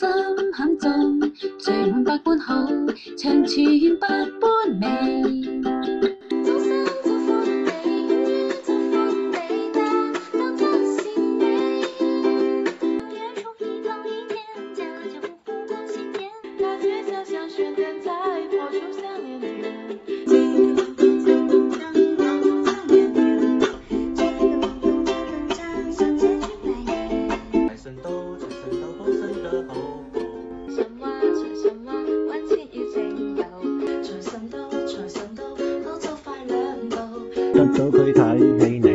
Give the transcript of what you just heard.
心很重，聚满百般好，长存百般美。早生福，月初一一天，家家户户过新年，大街小巷。cho tôi thấy hay